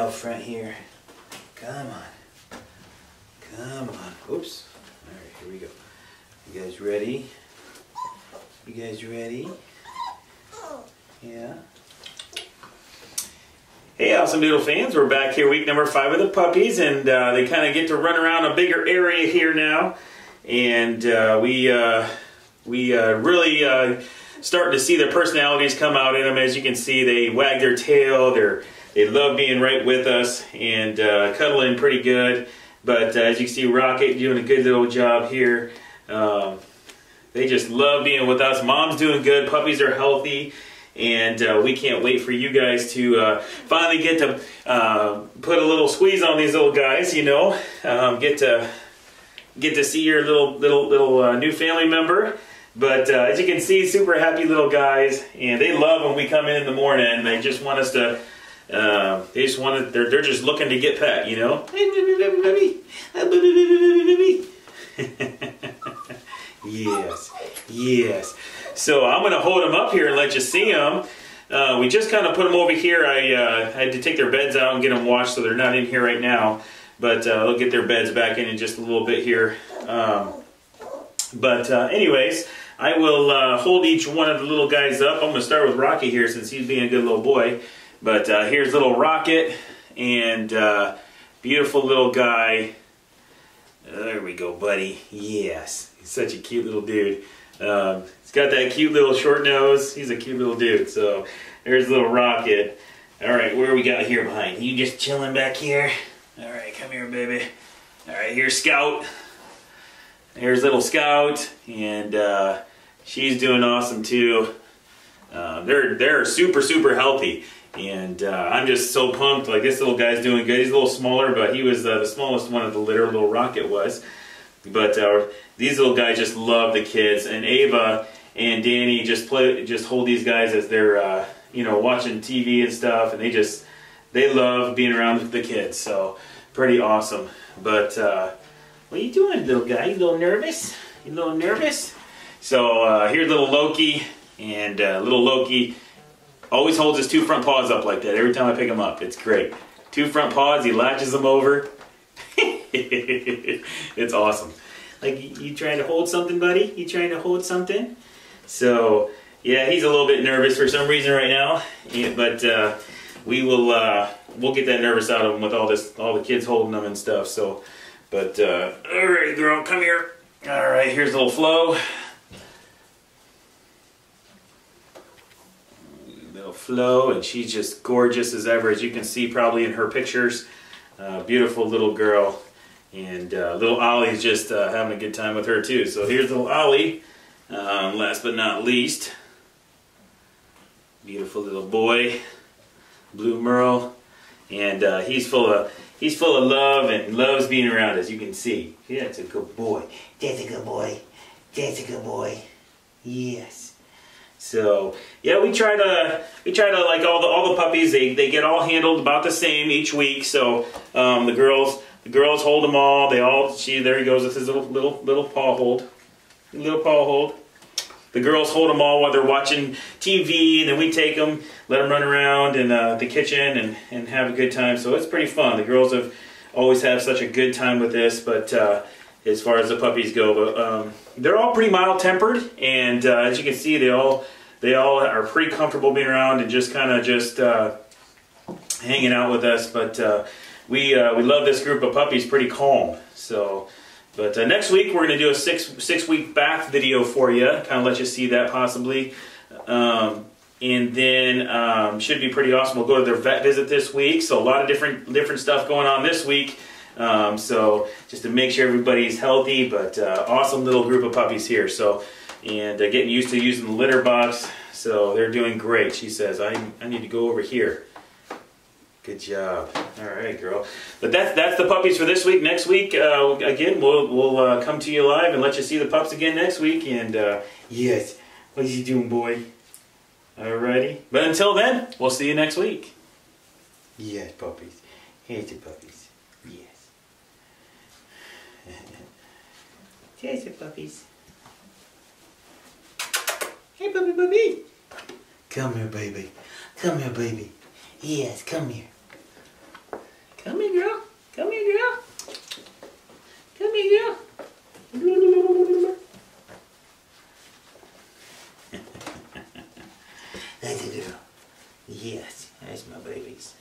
out front here. Come on. Come on. Oops. All right, here we go. You guys ready? You guys ready? Yeah. Hey, awesome doodle fans! We're back here, week number five with the puppies, and uh, they kind of get to run around a bigger area here now, and uh, we uh, we uh, really uh, starting to see their personalities come out in them. As you can see, they wag their tail. They're they love being right with us and uh, cuddling pretty good. But as you can see, Rocket doing a good little job here. Um, they just love being with us. Mom's doing good. Puppies are healthy and uh, we can't wait for you guys to uh, finally get to uh, put a little squeeze on these little guys. You know, um, get to get to see your little little little uh, new family member. But uh, as you can see, super happy little guys, and they love when we come in in the morning. They just want us to. Uh, they just want to. They're they're just looking to get pet. You know. yes, yes. So I'm going to hold them up here and let you see them. Uh, we just kind of put them over here. I, uh, had to take their beds out and get them washed, so they're not in here right now. But uh, they'll get their beds back in in just a little bit here. Um, but uh, anyways, I will uh, hold each one of the little guys up. I'm going to start with Rocky here since he's being a good little boy. But uh, here's little Rocket and beautiful little guy. There we go, buddy. Yes, he's such a cute little dude. Um, he's got that cute little short nose. He's a cute little dude. So there's little Rocket. All right, where we got here behind? You just chilling back here? All right, come here, baby. All right, here's Scout. Here's little Scout, and uh, she's doing awesome too. Uh, they're they're super super healthy, and uh, I'm just so pumped. Like this little guy's doing good. He's a little smaller, but he was uh, the smallest one of the litter. Little Rocket was. But uh, these little guys just love the kids, and Ava and Danny just play, just hold these guys as they're, uh, you know, watching TV and stuff, and they just they love being around the kids. So pretty awesome. But what are you doing, little guy? You a little nervous? You a little nervous? So here's little Loki, and uh, little Loki always holds his two front paws up like that every time I pick him up. It's great. Two front paws, he latches them over. it's awesome. Like, you trying to hold something, buddy? You trying to hold something? So, yeah, he's a little bit nervous for some reason right now. Yeah, but uh, we will, uh, we'll get that nervous out of him with all this, all the kids holding them and stuff. So, but, uh, all right, girl, come here. All right, here's little Flo. Little Flo, and she's just gorgeous as ever, as you can see probably in her pictures. Uh, beautiful little girl. And uh, little Ollie's just uh, having a good time with her too. So here's little Ollie, um, last but not least. Beautiful little boy, Blue Merle. And uh, he's full of he's full of love and loves being around as you can see. Yeah, it's a good boy. That's a good boy. That's a good boy. Yes. So yeah, we try to we try to like all the all the puppies. They they get all handled about the same each week. So um, the girls the girls hold them all. They all, see, there he goes with his little, little, little paw hold. Little paw hold. The girls hold them all while they're watching TV, and then we take them, let them run around in uh, the kitchen and, and have a good time. So it's pretty fun. The girls have always had such a good time with this, but uh, as far as the puppies go, but um, they're all pretty mild tempered, and uh, as you can see, they all they all are pretty comfortable being around and just kind of just uh, hanging out with us. But uh, we uh, we love this group of puppies pretty calm. So, but uh, next week we're going to do a six six week bath video for you. Kind of let you see that possibly. Um, and then um, should be pretty awesome. We'll go to their vet visit this week. So a lot of different different stuff going on this week. Um, so just to make sure everybody's healthy, but uh, awesome little group of puppies here. So and getting used to using the litter box. So they're doing great. She says I I need to go over here. Good job. All right, girl. But that's that's the puppies for this week. Next week, uh, again, we'll we'll uh, come to you live and let you see the pups again next week. And uh, yes, what you doing, boy? Alrighty. But until then, we'll see you next week. Yes, puppies. Here's the puppies. There's the puppies. Hey, puppy, puppy. Come here, baby. Come here, baby. Yes, come here. Come here, girl. Come here, girl. Come here, girl. That's a girl. Yes, that's my babies.